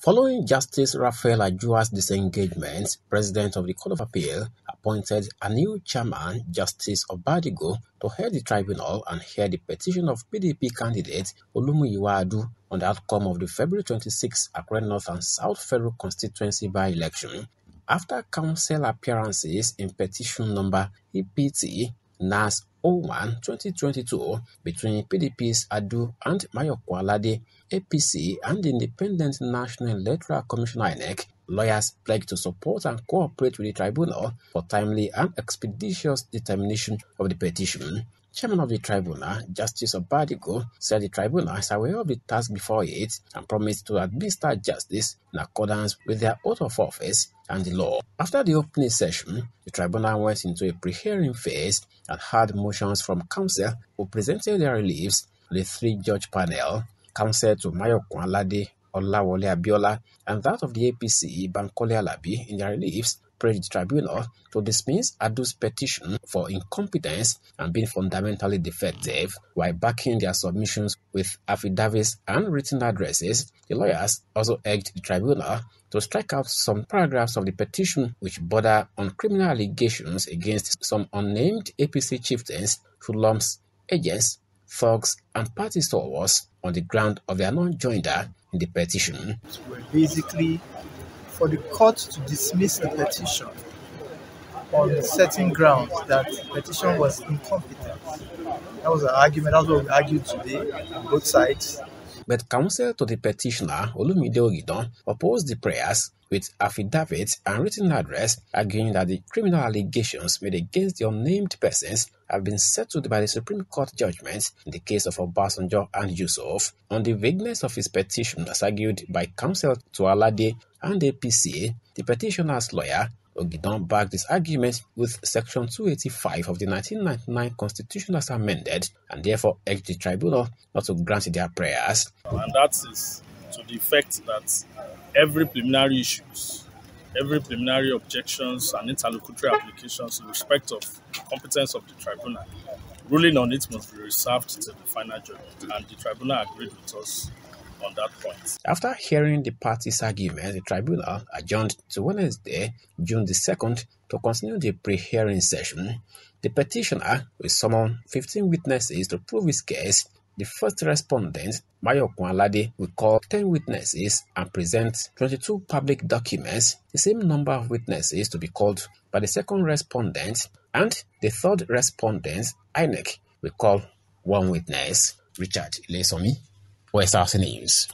Following Justice Raphael Ajuwa's disengagement, President of the Court of Appeal appointed a new chairman, Justice Obadigo, to head the tribunal and hear the petition of PDP candidate Olumuyiwa Adu on the outcome of the February 26 Akure North and South Federal constituency by-election. After counsel appearances in petition number EPT NAS 01-2022 between PDP's Adu and Alade, APC and Independent National Electoral Commission INEC, lawyers pledged to support and cooperate with the tribunal for timely and expeditious determination of the petition. Chairman of the tribunal, Justice Obadigo, said the tribunal is aware of the task before it and promised to administer justice in accordance with their oath of office and the law. After the opening session, the tribunal went into a pre-hearing phase and heard motions from counsel who presented their reliefs to the three-judge panel, counsel to Mayokun Alade, Olawole Abiola, and that of the APC, Bankole Alabi, in their reliefs prayed the tribunal to dismiss Adu's petition for incompetence and being fundamentally defective while backing their submissions with affidavits and written addresses. The lawyers also urged the tribunal to strike out some paragraphs of the petition which border on criminal allegations against some unnamed APC chieftains, hoodlums, agents, thugs, and party stalwarts on the ground of their non-joinder in the petition. We're basically for the court to dismiss the petition on certain grounds that the petition was incompetent. That was an argument, that's what we argued today on both sides. But counsel to the petitioner, Olumide Ogidon, opposed the prayers with affidavits and written address arguing that the criminal allegations made against the unnamed persons have been settled by the Supreme Court judgment in the case of Obasanjo and Yusuf. On the vagueness of his petition, as argued by counsel to Alade and APC, the petitioner's lawyer Ogidon backed his argument with Section 285 of the 1999 Constitution as amended and therefore urged the tribunal not to grant their prayers. And that is to the effect that every preliminary issues, every preliminary objections and interlocutory applications in respect of the competence of the tribunal, ruling on it must be reserved to the final judgment. And the tribunal agreed with us on that point. After hearing the parties' arguments, the tribunal adjourned to Wednesday, June the 2nd, to continue the pre-hearing session. The petitioner will summon 15 witnesses to prove his case the first respondent, Mayo Alade, will call 10 witnesses and present 22 public documents, the same number of witnesses to be called by the second respondent, and the third respondent, INEC, will call one witness. Richard Ilesanmi, West News.